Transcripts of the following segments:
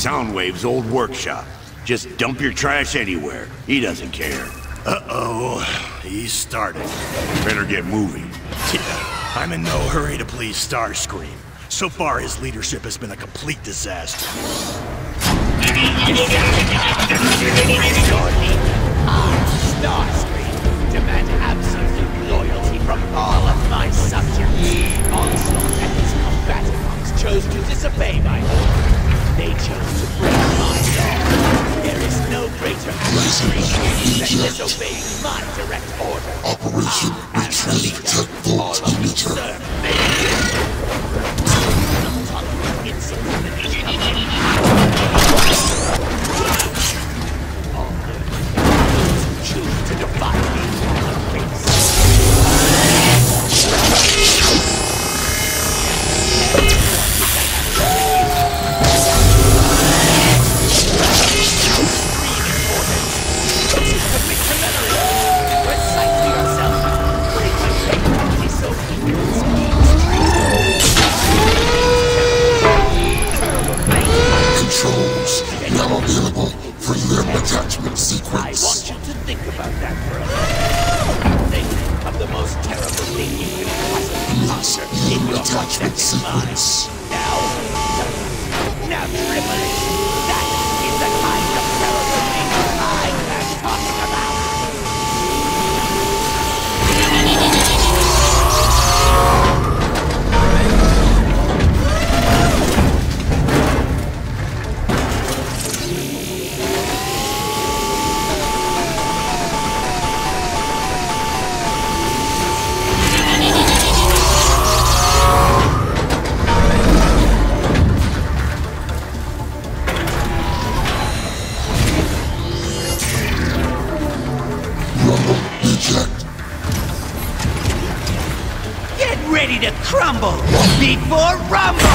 Soundwave's old workshop. Just dump your trash anywhere. He doesn't care. Uh-oh. He started. Better get moving. Yeah, I'm in no hurry to please Starscream. So far, his leadership has been a complete disaster. Starscream Your attachment before rumble.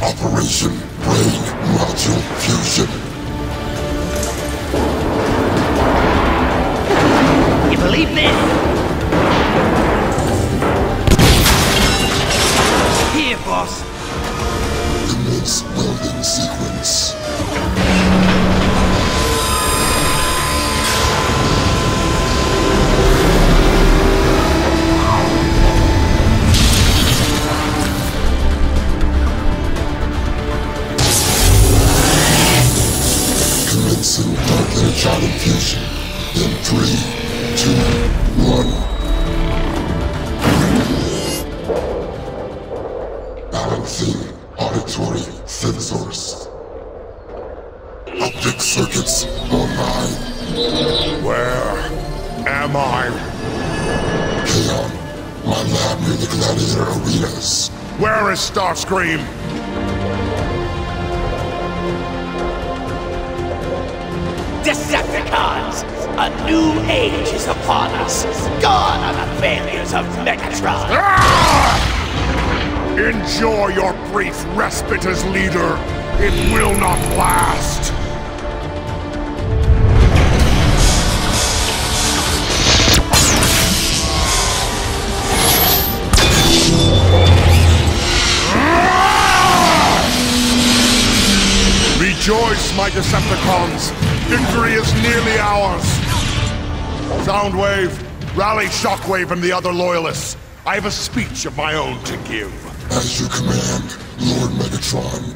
Operation Brain Module Fusion. You believe this? Lab near the gladiator arenas. Where is Starscream? Decepticons! A new age is upon us. Gone are the failures of Megatron. Ah! Enjoy your brief respite as leader. It will not last. Rejoice, my Decepticons! Victory is nearly ours! Soundwave, rally Shockwave and the other Loyalists. I have a speech of my own to give. As you command, Lord Megatron.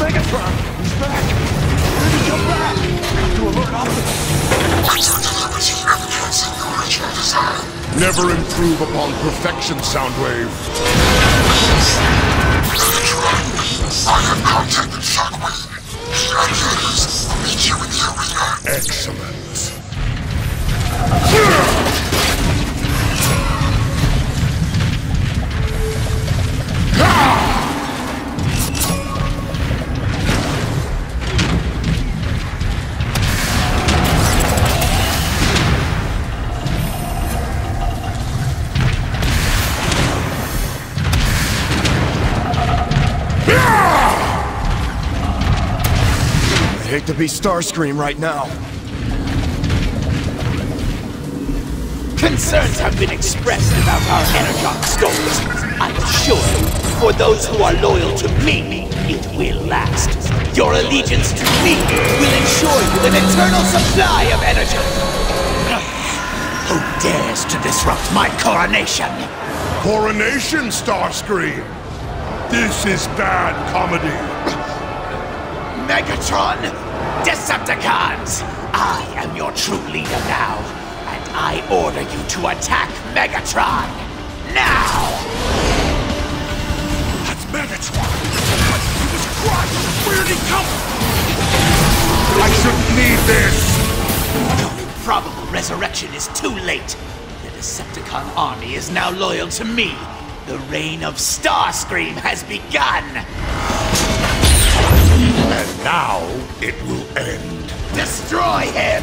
Megatron! He's back! Where did he come back? To alert Optimus! Never improve upon perfection, Soundwave. I have contacted Shockwave. hate to be Starscream right now. Concerns have been expressed about our Energon stolen. I'm sure, for those who are loyal to me, it will last. Your allegiance to me will ensure you an eternal supply of energy. who dares to disrupt my coronation? Coronation, Starscream? This is bad comedy. Megatron! Decepticons! I am your true leader now, and I order you to attack Megatron! Now! That's Megatron! He was crushed! Where did he come from? I shouldn't need this! Your improbable resurrection is too late. The Decepticon army is now loyal to me. The reign of Starscream has begun! And now it will end. Destroy him!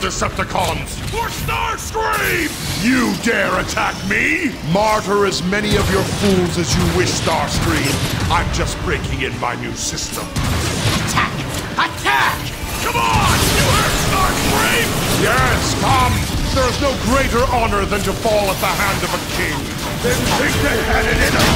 Decepticons! For Starscream! You dare attack me? Martyr as many of your fools as you wish, Starscream. I'm just breaking in my new system. Attack! Attack! Come on! You heard Starscream! Yes, come! There is no greater honor than to fall at the hand of a king. Didn't think they had it in them.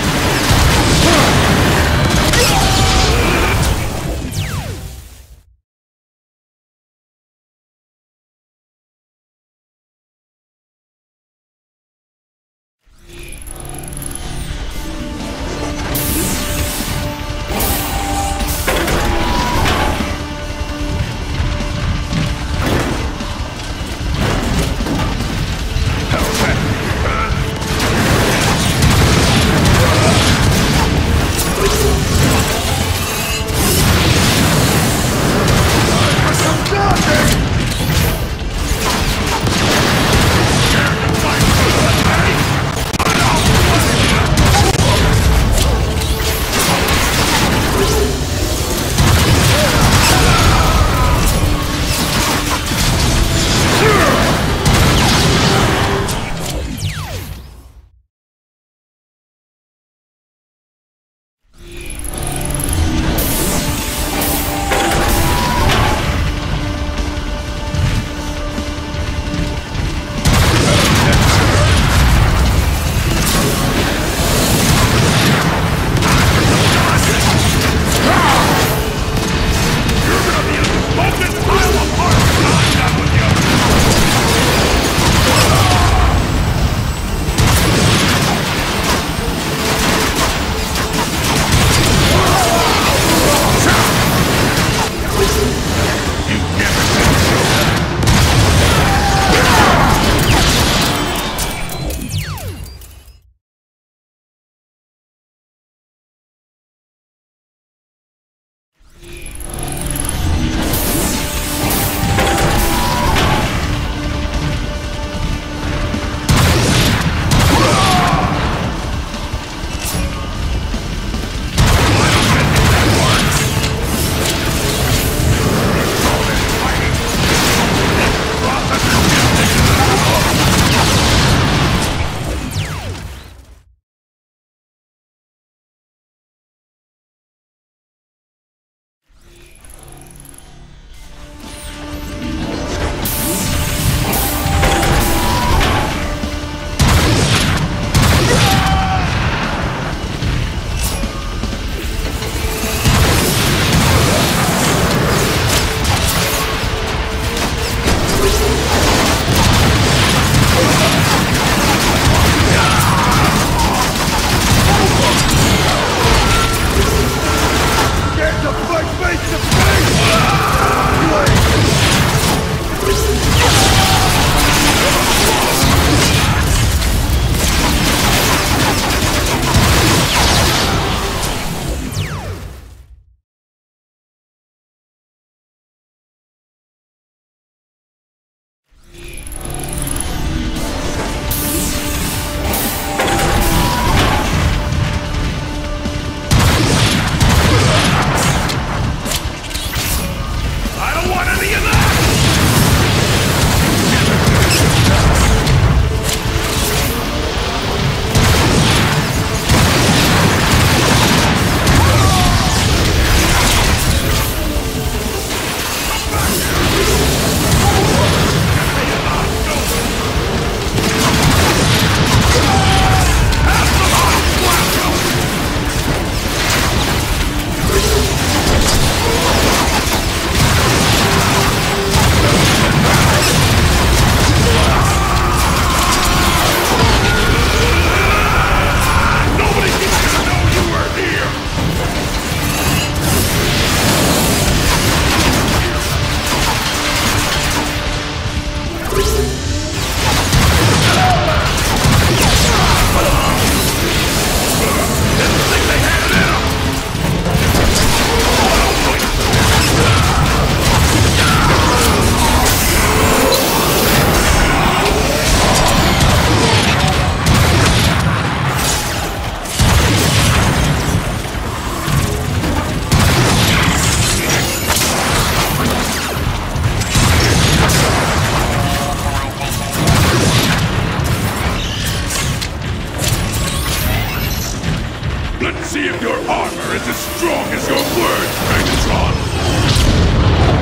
Strong as your words, Megatron!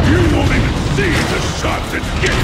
You won't even see the shots it gives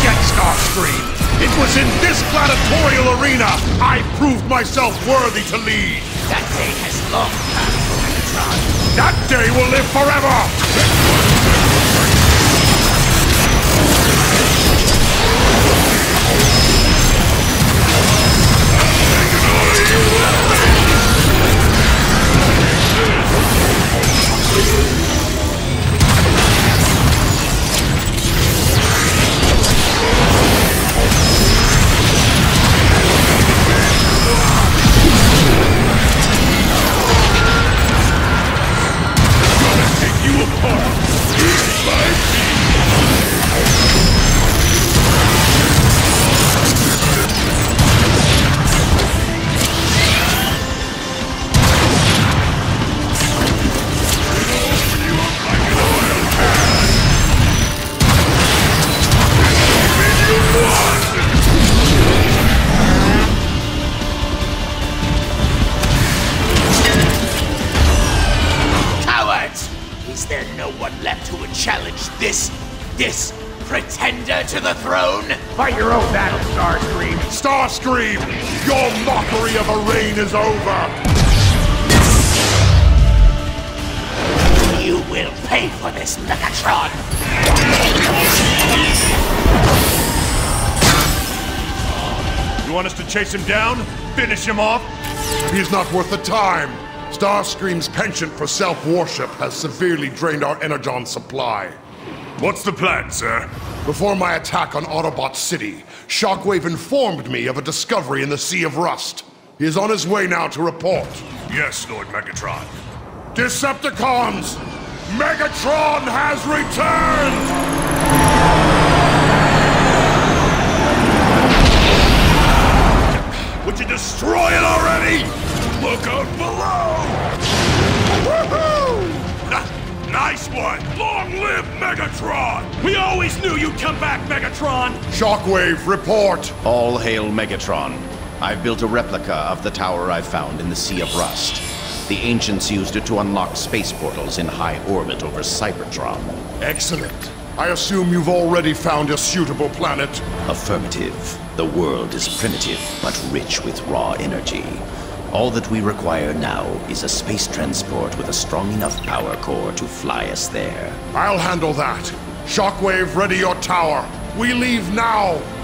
You forget, Starscream! It was in this gladiatorial arena I proved myself worthy to lead! That day has long passed, Megatron. That day will live forever! Take this, pretender to the throne? Fight your own battle, Starscream! Starscream! Your mockery of a reign is over! You will pay for this, Megatron! You want us to chase him down? Finish him off? He's not worth the time! Starscream's penchant for self-worship has severely drained our energon supply. What's the plan, sir? Before my attack on Autobot City, Shockwave informed me of a discovery in the Sea of Rust. He is on his way now to report. Yes, Lord Megatron. Decepticons! Megatron has returned! Shockwave, report! All hail Megatron. I've built a replica of the tower I found in the Sea of Rust. The ancients used it to unlock space portals in high orbit over Cybertron. Excellent. I assume you've already found a suitable planet. Affirmative. The world is primitive, but rich with raw energy. All that we require now is a space transport with a strong enough power core to fly us there. I'll handle that. Shockwave, ready your tower. We leave now.